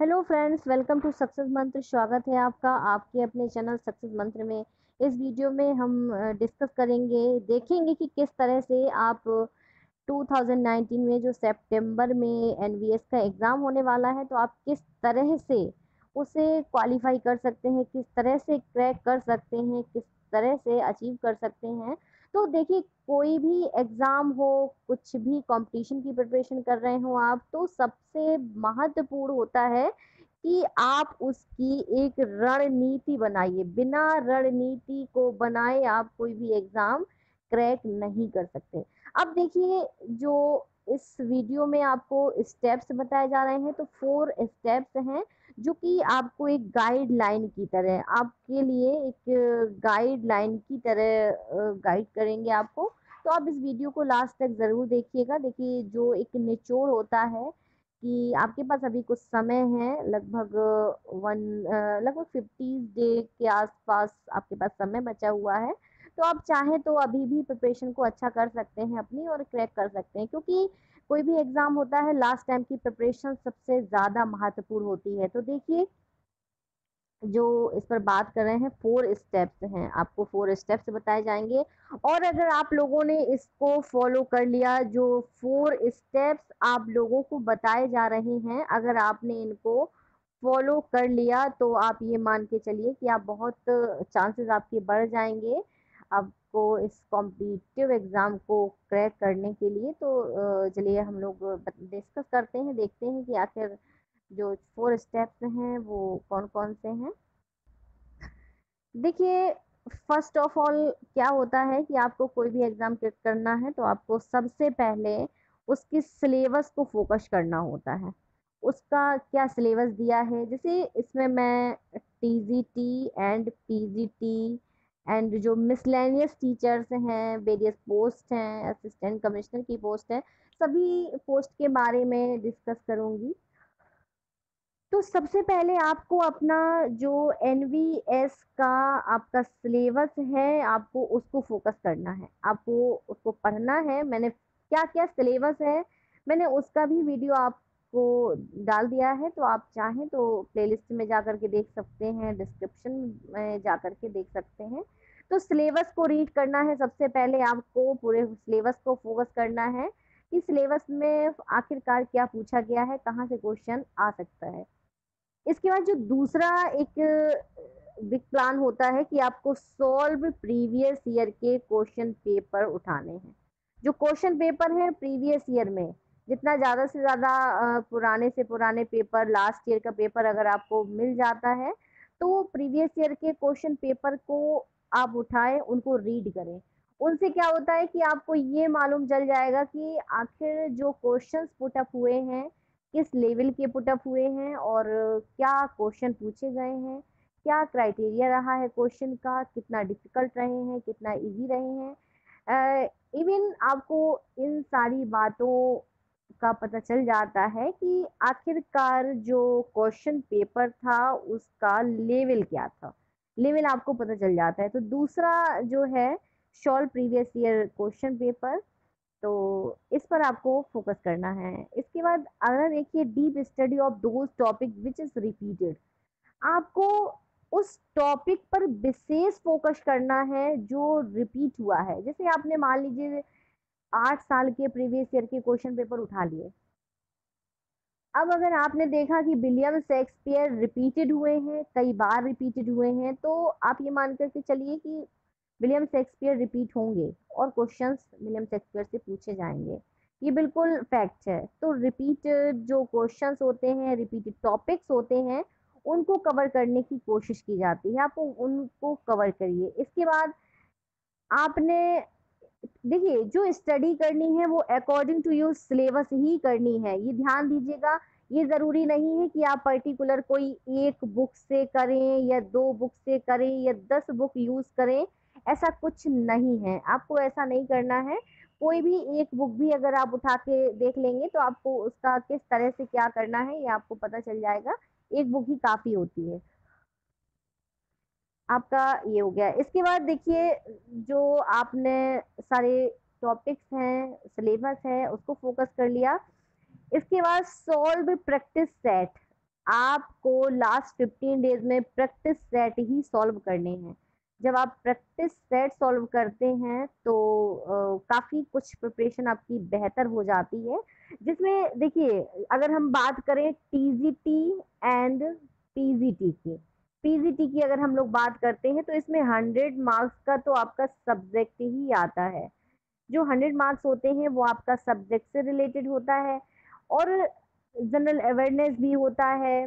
Hello friends, welcome to Success Mantra. स्वागत है आपका, आपके अपने चैनल सक्सेस मंत्र में। इस वीडियो में हम डिस्कस करेंगे, देखेंगे कि किस तरह से आप 2019 में जो सितंबर में एनवीएस का एग्ज़ाम होने वाला है तो आप किस तरह से उसे क्वालिफाई कर सकते हैं, किस तरह से क्रैक कर सकते हैं, किस तरह से अचीव कर सकते हैं। तो देखिए, कोई भी एग्ज़ाम हो, कुछ भी कंपटीशन की प्रिपरेशन कर रहे हो आप तो सबसे महत्वपूर्ण होता है कि आप उसकी एक रणनीति बनाइए। बिना रणनीति को बनाए आप कोई भी एग्ज़ाम क्रैक नहीं कर सकते। अब देखिए, जो इस वीडियो में आपको स्टेप्स बताए जा रहे हैं तो फोर स्टेप्स हैं, जो कि आपको एक गाइडलाइन की तरह, आपके लिए एक गाइडलाइन की तरह गाइड करेंगे आपको। तो आप इस वीडियो को लास्ट तक ज़रूर देखिएगा। देखिए, जो एक निचोड़ होता है कि आपके पास अभी कुछ समय है, लगभग वन लगभग फिफ्टी डे के आसपास आपके पास समय बचा हुआ है तो आप चाहें तो अभी भी प्रिपरेशन को अच्छा कर सकते हैं अपनी और क्रैक कर सकते हैं, क्योंकि कोई भी एग्ज़ाम होता है लास्ट टाइम की प्रिपरेशन सबसे ज़्यादा महत्वपूर्ण होती है। तो देखिए, जो इस पर बात कर रहे हैं फोर स्टेप्स हैं। आपको फोर स्टेप्स बताए जाएँगे। और अगर आप लोगों ने इसको फॉलो कर लिया, जो फोर स्टेप्स आप लोगों को बताए जा रहे हैं, अगर आपने इनको फॉलो कर लिया तो आप ये मान के चलिए कि आप बहुत चांसेस आपके बढ़ जाएँगे। आपको इस कॉम्पिटिटिव एग्ज़ाम को क्रैक करने के लिए तो चलिए हम लोग डिस्कस करते हैं, देखते हैं कि आखिर जो फोर स्टेप्स हैं वो कौन कौन से हैं। देखिए फ़र्स्ट ऑफ़ ऑल क्या होता है कि आपको कोई भी एग्ज़ाम क्रैक करना है तो आपको सबसे पहले उसकी सिलेबस को फोकस करना होता है। उसका क्या सिलेबस दिया है? जैसे इसमें मैं T G T and P G T and जो मिसलेनियस टीचर्स हैं वेरियस पोस्ट हैं असिस्टेंट कमिश्नर की पोस्ट है, सभी पोस्ट के बारे में डिस्कस करूँगी। तो सबसे पहले आपको अपना जो एनवीएस का आपका सिलेबस है, आपको उसको फोकस करना है। आपको उसको पढ़ना है। मैंने क्या क्या सिलेबस है, मैंने उसका भी वीडियो आपको डाल दिया है तो आप चाहें तो प्लेलिस्ट में जा कर के देख सकते हैं डिस्क्रिप्शन में जा कर के देख सकते हैं। तो सिलेबस को रीड करना है सबसे पहले, आपको पूरे सिलेबस को फोकस करना है कि सिलेबस में आखिरकार क्या पूछा गया है, कहाँ से क्वेश्चन आ सकता है। इसके बाद जो दूसरा एक बिग प्लान होता है कि आपको सॉल्व प्रीवियस ईयर के क्वेश्चन पेपर उठाने हैं। जो क्वेश्चन पेपर है प्रीवियस ईयर में, जितना ज़्यादा से ज़्यादा पुराने से पुराने पेपर लास्ट ईयर का पेपर अगर आपको मिल जाता है तो प्रीवियस ईयर के क्वेश्चन पेपर को आप उठाएँ, उनको रीड करें। उनसे क्या होता है कि आपको ये मालूम चल जाएगा कि आखिर जो क्वेश्चंस पुटअप हुए हैं, किस लेवल के पुटअप हुए हैं और क्या क्वेश्चन पूछे गए हैं, क्या क्राइटेरिया रहा है क्वेश्चन का, कितना डिफ़िकल्ट रहे हैं, कितना इजी रहे हैं। इवन आपको इन सारी बातों का पता चल जाता है कि आखिरकार जो क्वेश्चन पेपर था, उसका लेवल क्या था। लेवल आपको पता चल जाता है। तो दूसरा जो है solve previous year question paper तो इस पर आपको फोकस करना है। इसके बाद अगर देखिए deep study of those topic which is repeated आपको उस टॉपिक पर विशेष फोकस करना है जो रिपीट हुआ है। जैसे आपने मान लीजिए, आठ साल के प्रीवियस ईयर के क्वेश्चन पेपर उठा लिए। अब अगर आपने देखा कि विलियम शेक्सपियर रिपीटेड हुए हैं, कई बार रिपीटेड हुए हैं तो आप ये मान करके चलिए कि विलियम शेक्सपियर रिपीट होंगे और क्वेश्चंस विलियम शेक्सपियर से पूछे जाएँगे। ये बिल्कुल फैक्ट है। तो रिपीट जो क्वेश्चंस होते हैं, रिपीटेड टॉपिक्स होते हैं, उनको कवर करने की कोशिश की जाती है। आप उनको कवर करिए। इसके बाद आपने देखिए, जो स्टडी करनी है वो अकॉर्डिंग टू योर सिलेबस ही करनी है। ये ध्यान दीजिएगा, ये ज़रूरी नहीं है कि आप पर्टिकुलर कोई एक बुक से करें या दो बुक से करें या दस बुक यूज़ करें, ऐसा कुछ नहीं है। आपको ऐसा नहीं करना है। कोई भी एक बुक भी अगर आप उठा के देख लेंगे तो आपको उसका किस तरह से क्या करना है ये आपको पता चल जाएगा। एक बुक ही काफ़ी होती है। आपका ये हो गया। इसके बाद देखिए, जो आपने सारे टॉपिक्स हैं सिलेबस है, उसको फोकस कर लिया। इसके बाद सॉल्व प्रैक्टिस सेट आपको लास्ट फिफ्टीन डेज़ में प्रैक्टिस सेट ही सॉल्व करने हैं। जब आप प्रैक्टिस सेट सॉल्व करते हैं तो काफ़ी कुछ प्रिपरेशन आपकी बेहतर हो जाती है। जिसमें देखिए, अगर हम बात करें टीजीटी एंड पीजीटी की पीजीटी की अगर हम लोग बात करते हैं तो इसमें हंड्रेड मार्क्स का तो आपका सब्जेक्ट ही आता है। जो हंड्रेड मार्क्स होते हैं, वो आपका सब्जेक्ट से रिलेटेड होता है और जनरल अवेयरनेस भी होता है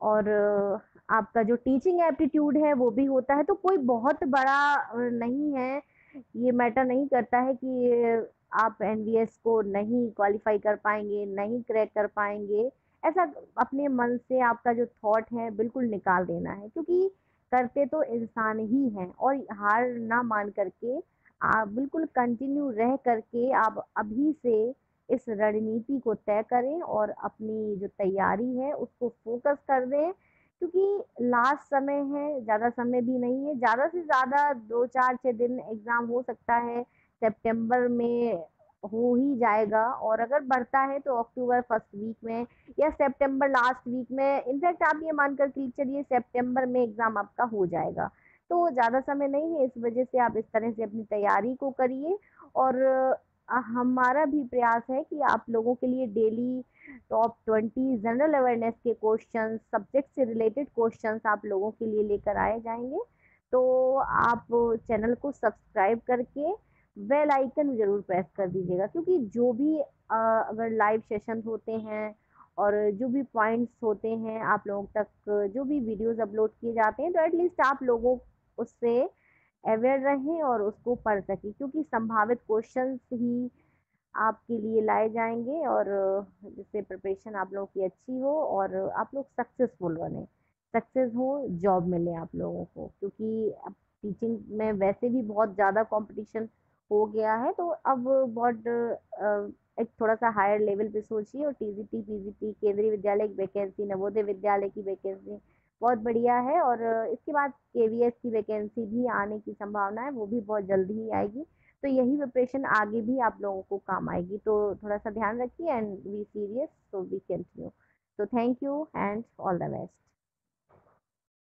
और आपका जो टीचिंग एप्टीट्यूड है, वो भी होता है। तो कोई बहुत बड़ा नहीं है, ये मैटर नहीं करता है कि आप एनवीएस को नहीं क्वालिफाई कर पाएँगे, नहीं क्रैक कर पाएँगे। ऐसा अपने मन से आपका जो थॉट है, बिल्कुल निकाल देना है, क्योंकि करते तो इंसान ही हैं और हार ना मान करके आप बिल्कुल कंटिन्यू रह करके आप अभी से इस रणनीति को तय करें और अपनी जो तैयारी है उसको फोकस कर दें, क्योंकि लास्ट समय है, ज़्यादा समय भी नहीं है, ज़्यादा से ज़्यादा दो चार छः दिन एग्ज़ाम हो सकता है सितंबर में हो ही जाएगा। और अगर बढ़ता है तो अक्टूबर फ़र्स्ट वीक में या सितंबर लास्ट वीक में, इनफैक्ट आप ये मान कर चलिए सितंबर में एग्ज़ाम आपका हो जाएगा। तो ज़्यादा समय नहीं है, इस वजह से आप इस तरह से अपनी तैयारी को करिए। और हमारा भी प्रयास है कि आप लोगों के लिए daily top twenty general awareness के क्वेश्चन सब्जेक्ट से रिलेटेड क्वेश्चन आप लोगों के लिए लेकर आए जाएँगे। तो आप चैनल को सब्सक्राइब करके बेल आइकन ज़रूर प्रेस कर दीजिएगा क्योंकि जो भी आ, अगर लाइव सेशन होते हैं और जो भी पॉइंट्स होते हैं आप लोगों तक जो भी वीडियोस अपलोड किए जाते हैं तो एटलीस्ट आप लोगों उससे अवेयर रहें और उसको पढ़ सकें क्योंकि संभावित क्वेश्चंस ही आपके लिए लाए जाएँगे और जिससे प्रिपरेशन आप लोगों की अच्छी हो और आप लोग सक्सेसफुल बने। सक्सेस हो जॉब मिले आप लोगों को क्योंकि टीचिंग में वैसे भी बहुत ज़्यादा कंपटीशन हो गया है तो अब बहुत एक थोड़ा सा हायर लेवल पे सोचिए और टीजीटी पीजीटी केंद्रीय विद्यालय की वैकेंसी नवोदय विद्यालय की वैकेंसी बहुत बढ़िया है और इसके बाद के वी एस की वैकेंसी भी आने की संभावना है, वो भी बहुत जल्दी ही आएगी। तो यही प्रिपरेशन आगे भी आप लोगों को काम आएगी। तो थोड़ा सा ध्यान रखिए and we serious so we continue तो thank you and all the best